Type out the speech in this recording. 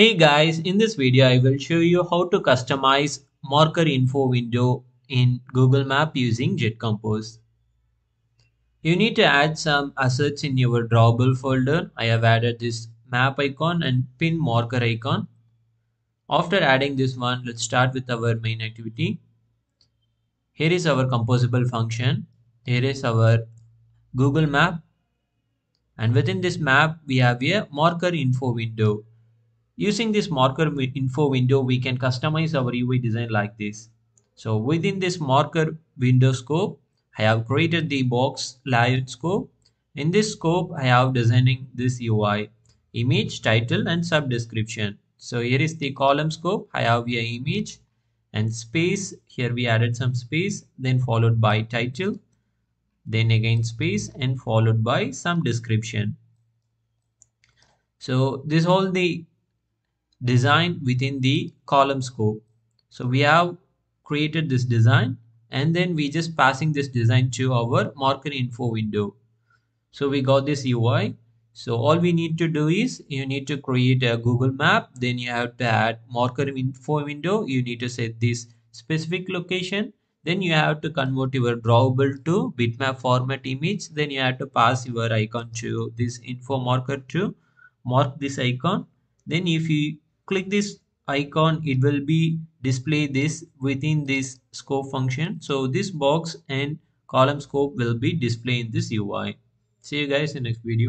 Hey guys, in this video I will show you how to customize marker info window in Google Map using JetCompose. You need to add some assets in your drawable folder. I have added this map icon and pin marker icon. After adding this one, let's start with our main activity. Here is our composable function. Here is our Google Map. And within this map, we have a marker info window. Using this marker info window, we can customize our UI design like this. So within this marker window scope, I have created the box layout scope. In this scope, I have designing this UI, image, title and sub description. So here is the column scope. I have a image and space. Here we added some space, then followed by title, then again space and followed by some description. So this all the design within the column scope. So we have created this design and then we just passing this design to our marker info window. So we got this UI. So all we need to do is you need to create a Google map. Then you have to add marker info window. You need to set this specific location. Then you have to convert your drawable to bitmap format image. Then you have to pass your icon to this info marker to mark this icon. Then if you click this icon it will be display this within this scope function. So this box and column scope will be displayed in this UI see you guys in next video